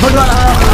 Thôi rồi